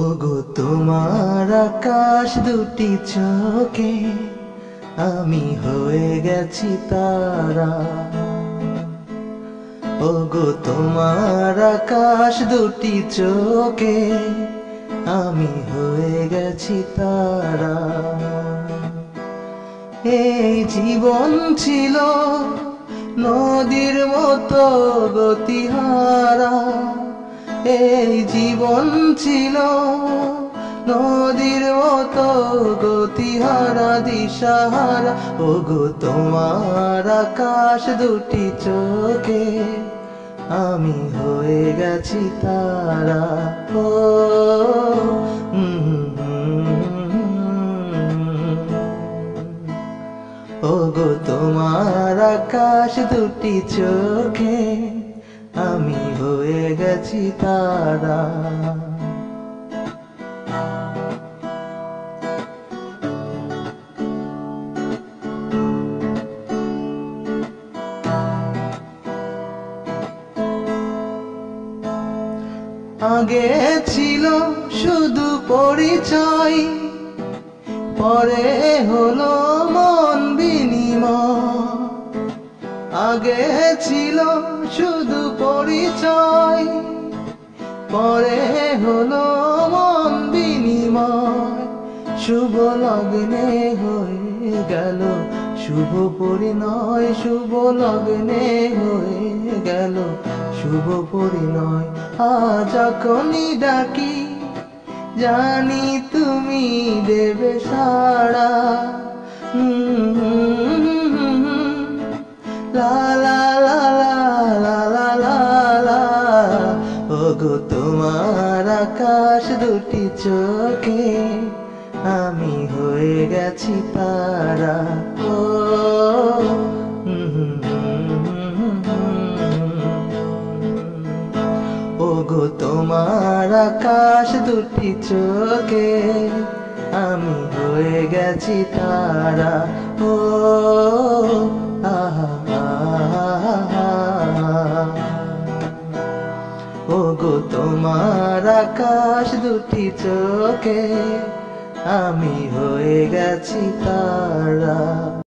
ওগো তোমার আকাশ দুটি চোখে আমি হয়ে গেছি তারা। ওগো, তোমার আকাশ দুটি চোখে আমি হয়ে গেছি তারা। এই জীবন ছিল নদীর মতো গতিহারা। এই জীবন ছিল নদীর মতো গতিহারা, দিশাহারা। ও গো তোমার আকাশ দুটি চোখে। আমি হয়ে গেছি তারা। ও ও গো তোমার আকাশ দুটি চোখে। আমি হয়ে গেছি তারা। আগে ছিল শুধু পরিচয়, পরে হলো মন বিনিময়। আগে ছিল শুধু পরিচয়, পরে হলো মন বিনিময়। শুভ লগ্নে হয়ে গেল, শুভ পরিণয়, শুভ লগ্নে হয়ে গেল। শুভ পরিণয় যখনই ডাকি জানি তুমি দেবে সাড়া লা লা লা লা লা লা তোমার আকাশ দুটি চোখে আমি হয়ে গেছি তারা ও তোমার আকাশ দুটি চোখে, আমি হয়ে গেছি তারা। ও ও গো তোমার আকাশ দুটি চোখে, আমি হয়ে গেছি তারা।